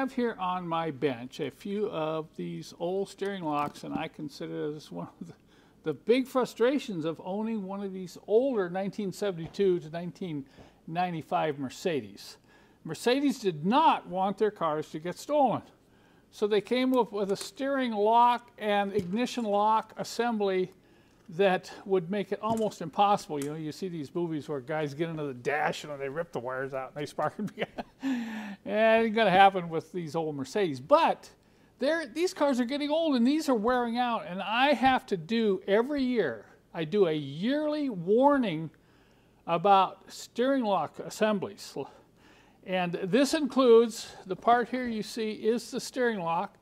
have here on my bench a few of these old steering locks, and I consider this one of the, the big frustrations of owning one of these older 1972 to 1995 Mercedes. Mercedes did not want their cars to get stolen. So they came up with a steering lock and ignition lock assembly that would make it almost impossible. You know, you see these movies where guys get into the dash and they rip the wires out and they spark. Eh, and it's going to happen with these old Mercedes. But these cars are getting old and these are wearing out. And I have to do every year, I do a yearly warning about steering lock assemblies. And this includes the part here you see is the steering lock.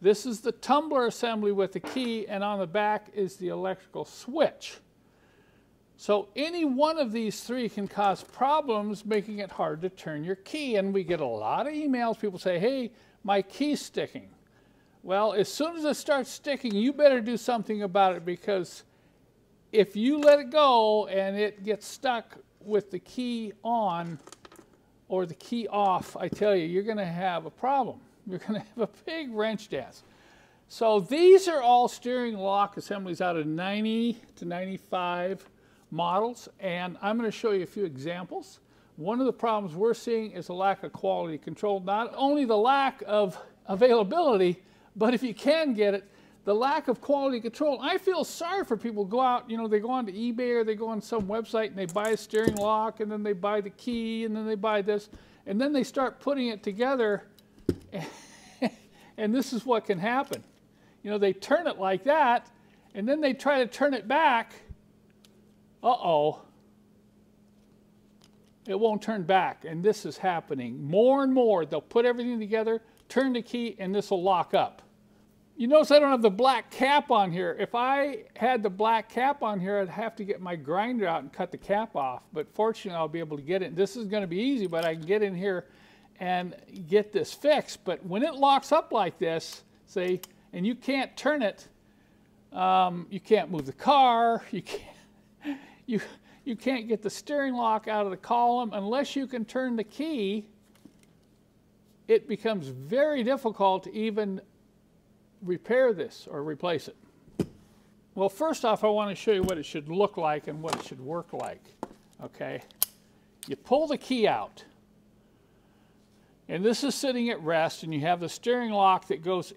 This is the tumbler assembly with the key, and on the back is the electrical switch. So any one of these three can cause problems, making it hard to turn your key. And we get a lot of emails. People say, hey, my key's sticking. Well, as soon as it starts sticking, you better do something about it because if you let it go and it gets stuck with the key on or the key off, I tell you, you're going to have a problem you're going to have a big wrench dance. So these are all steering lock assemblies out of 90 to 95 models, and I'm going to show you a few examples. One of the problems we're seeing is a lack of quality control, not only the lack of availability, but if you can get it, the lack of quality control. I feel sorry for people who go out, you know, they go on to eBay or they go on some website and they buy a steering lock and then they buy the key and then they buy this and then they start putting it together and this is what can happen. You know, they turn it like that, and then they try to turn it back. Uh-oh. It won't turn back, and this is happening more and more. They'll put everything together, turn the key, and this will lock up. You notice I don't have the black cap on here. If I had the black cap on here, I'd have to get my grinder out and cut the cap off. But fortunately, I'll be able to get it. This is going to be easy, but I can get in here and get this fixed. But when it locks up like this, see, and you can't turn it, um, you can't move the car, you can't, you, you can't get the steering lock out of the column unless you can turn the key. It becomes very difficult to even repair this or replace it. Well, first off, I want to show you what it should look like and what it should work like. Okay, you pull the key out. And this is sitting at rest, and you have the steering lock that goes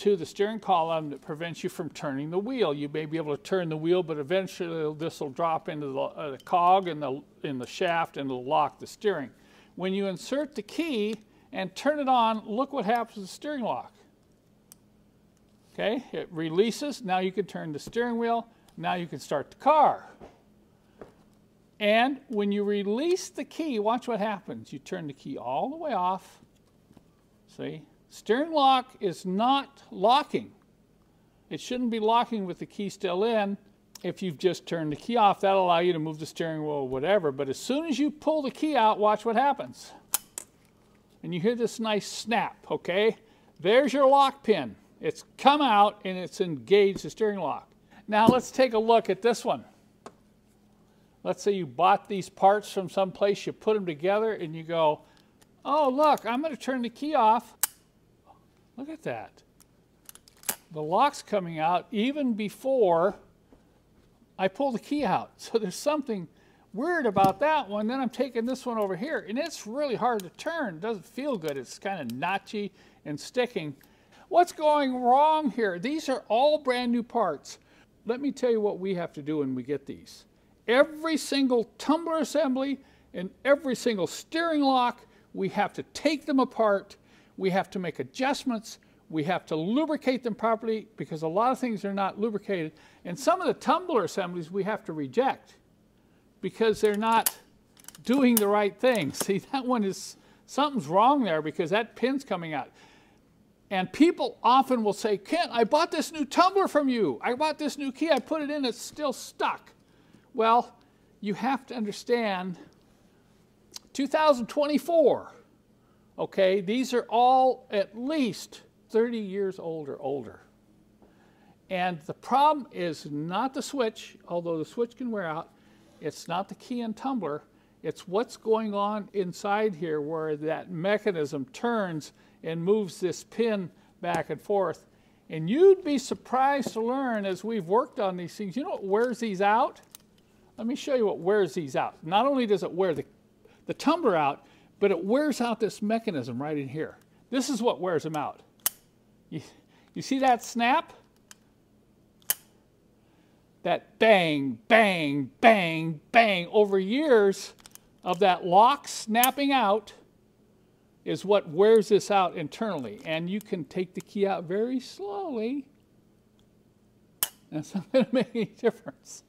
into the steering column that prevents you from turning the wheel. You may be able to turn the wheel, but eventually this will drop into the, uh, the cog in the, in the shaft and it'll lock the steering. When you insert the key and turn it on, look what happens to the steering lock. Okay, it releases. Now you can turn the steering wheel. Now you can start the car. And when you release the key, watch what happens. You turn the key all the way off. See? Steering lock is not locking. It shouldn't be locking with the key still in. If you've just turned the key off, that'll allow you to move the steering wheel or whatever. But as soon as you pull the key out, watch what happens. And you hear this nice snap, okay? There's your lock pin. It's come out and it's engaged the steering lock. Now let's take a look at this one. Let's say you bought these parts from someplace, you put them together, and you go, oh, look, I'm going to turn the key off. Look at that. The lock's coming out even before I pull the key out. So there's something weird about that one. Then I'm taking this one over here, and it's really hard to turn. It doesn't feel good. It's kind of notchy and sticking. What's going wrong here? These are all brand new parts. Let me tell you what we have to do when we get these every single tumbler assembly and every single steering lock, we have to take them apart, we have to make adjustments, we have to lubricate them properly because a lot of things are not lubricated. And some of the tumbler assemblies we have to reject because they're not doing the right thing. See, that one is, something's wrong there because that pin's coming out. And people often will say, Kent, I bought this new tumbler from you. I bought this new key, I put it in, it's still stuck. Well, you have to understand 2024, okay, these are all at least 30 years old or older. And the problem is not the switch, although the switch can wear out, it's not the key and tumbler, It's what's going on inside here where that mechanism turns and moves this pin back and forth. And you'd be surprised to learn as we've worked on these things, you know what wears these out? Let me show you what wears these out. Not only does it wear the, the tumbler out, but it wears out this mechanism right in here. This is what wears them out. You, you see that snap? That bang, bang, bang, bang over years of that lock snapping out is what wears this out internally. And you can take the key out very slowly. That's not going to make any difference.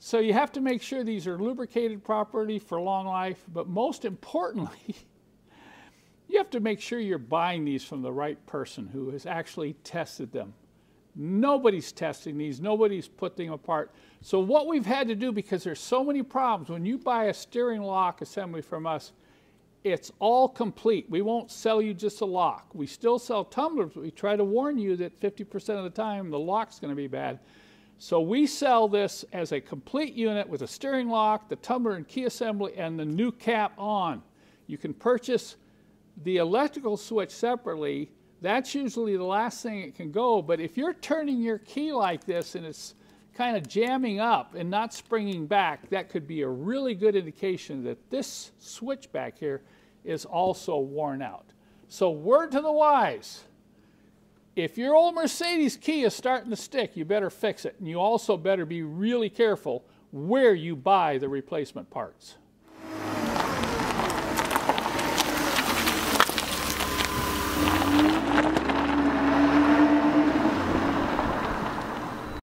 So you have to make sure these are lubricated properly for long life, but most importantly, you have to make sure you're buying these from the right person who has actually tested them. Nobody's testing these, nobody's put them apart. So what we've had to do, because there's so many problems, when you buy a steering lock assembly from us, it's all complete. We won't sell you just a lock. We still sell tumblers, but we try to warn you that 50% of the time the lock's going to be bad. So we sell this as a complete unit with a steering lock, the tumbler and key assembly, and the new cap on. You can purchase the electrical switch separately. That's usually the last thing it can go, but if you're turning your key like this and it's kind of jamming up and not springing back, that could be a really good indication that this switch back here is also worn out. So word to the wise, if your old Mercedes key is starting to stick, you better fix it. And you also better be really careful where you buy the replacement parts.